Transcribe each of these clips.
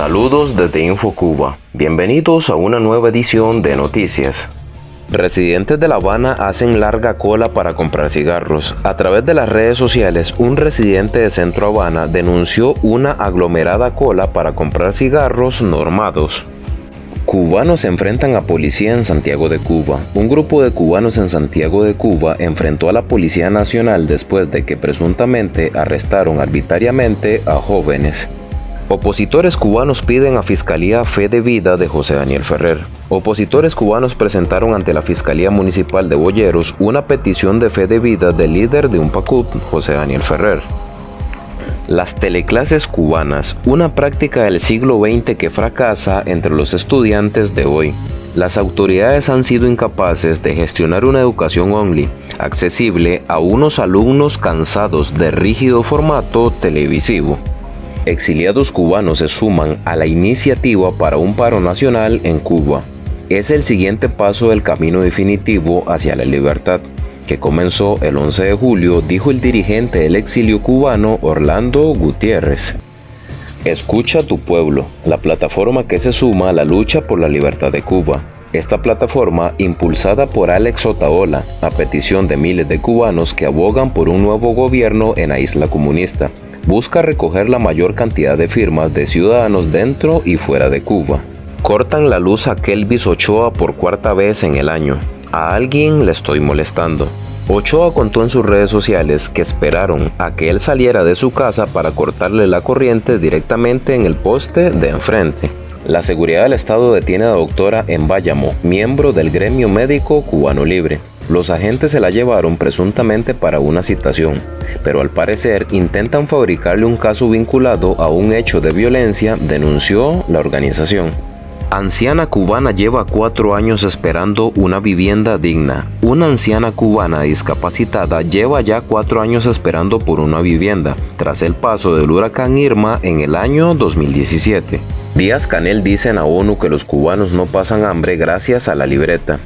Saludos desde InfoCuba. Bienvenidos a una nueva edición de Noticias. Residentes de La Habana hacen larga cola para comprar cigarros. A través de las redes sociales, un residente de Centro Habana denunció una aglomerada cola para comprar cigarros normados. Cubanos se enfrentan a policía en Santiago de Cuba. Un grupo de cubanos en Santiago de Cuba enfrentó a la Policía Nacional después de que presuntamente arrestaron arbitrariamente a jóvenes. Opositores cubanos piden a Fiscalía fe de vida de José Daniel Ferrer. Opositores cubanos presentaron ante la Fiscalía Municipal de Boyeros una petición de fe de vida del líder de un PACUT, José Daniel Ferrer. Las teleclases cubanas, una práctica del siglo XX que fracasa entre los estudiantes de hoy. Las autoridades han sido incapaces de gestionar una educación only, accesible a unos alumnos cansados de rígido formato televisivo. Exiliados cubanos se suman a la iniciativa para un paro nacional en Cuba. Es el siguiente paso del camino definitivo hacia la libertad que comenzó el 11 de julio, dijo el dirigente del exilio cubano Orlando Gutiérrez. Escucha a tu pueblo, la plataforma que se suma a la lucha por la libertad de Cuba. Esta plataforma, impulsada por Alex Otaola, a petición de miles de cubanos que abogan por un nuevo gobierno en la isla comunista, busca recoger la mayor cantidad de firmas de ciudadanos dentro y fuera de Cuba. Cortan la luz a Kelvis Ochoa por cuarta vez en el año. A alguien le estoy molestando. Ochoa contó en sus redes sociales que esperaron a que él saliera de su casa para cortarle la corriente directamente en el poste de enfrente. La seguridad del Estado detiene a la doctora Bayamo, miembro del gremio médico cubano libre. Los agentes se la llevaron presuntamente para una citación, pero al parecer intentan fabricarle un caso vinculado a un hecho de violencia, denunció la organización. Anciana cubana lleva cuatro años esperando una vivienda digna. Una anciana cubana discapacitada lleva ya cuatro años esperando por una vivienda, tras el paso del huracán Irma en el año 2017. Díaz Canel dice en la ONU que los cubanos no pasan hambre gracias a la libreta.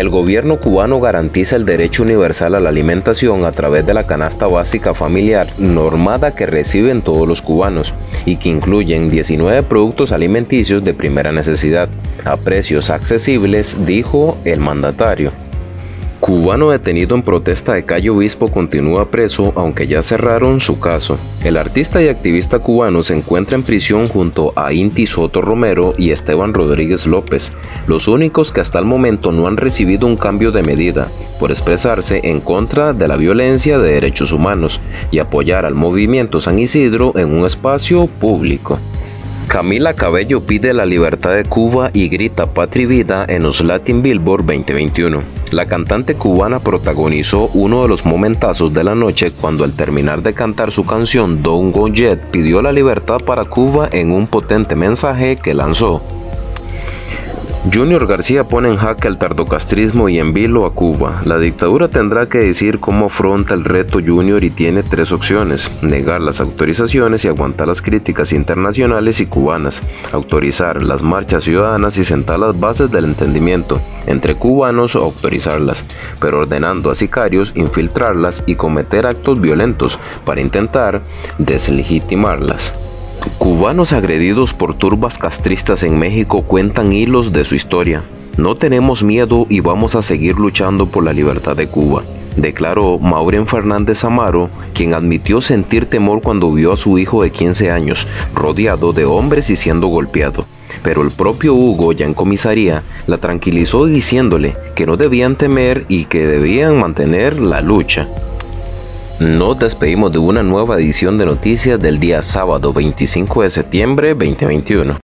El gobierno cubano garantiza el derecho universal a la alimentación a través de la canasta básica familiar normada que reciben todos los cubanos y que incluyen 19 productos alimenticios de primera necesidad a precios accesibles, dijo el mandatario. Cubano detenido en protesta de Cayo Obispo continúa preso aunque ya cerraron su caso. El artista y activista cubano se encuentra en prisión junto a Inti Soto Romero y Esteban Rodríguez López, los únicos que hasta el momento no han recibido un cambio de medida por expresarse en contra de la violencia de derechos humanos y apoyar al movimiento San Isidro en un espacio público. Camila Cabello pide la libertad de Cuba y grita patria vida en los Latin Billboard 2021. La cantante cubana protagonizó uno de los momentazos de la noche cuando al terminar de cantar su canción Don't Go Jet pidió la libertad para Cuba en un potente mensaje que lanzó. Junior García pone en jaque al tardocastrismo y en vilo a Cuba. La dictadura tendrá que decir cómo afronta el reto Junior y tiene tres opciones. Negar las autorizaciones y aguantar las críticas internacionales y cubanas. Autorizar las marchas ciudadanas y sentar las bases del entendimiento entre cubanos o autorizarlas, pero ordenando a sicarios infiltrarlas y cometer actos violentos para intentar deslegitimarlas. Cubanos agredidos por turbas castristas en México cuentan hilos de su historia. No tenemos miedo y vamos a seguir luchando por la libertad de Cuba, declaró Maureen Fernández Amaro, quien admitió sentir temor cuando vio a su hijo de 15 años rodeado de hombres y siendo golpeado. Pero el propio Hugo, ya en comisaría, la tranquilizó diciéndole que no debían temer y que debían mantener la lucha. Nos despedimos de una nueva edición de noticias del día sábado 25 de septiembre 2021.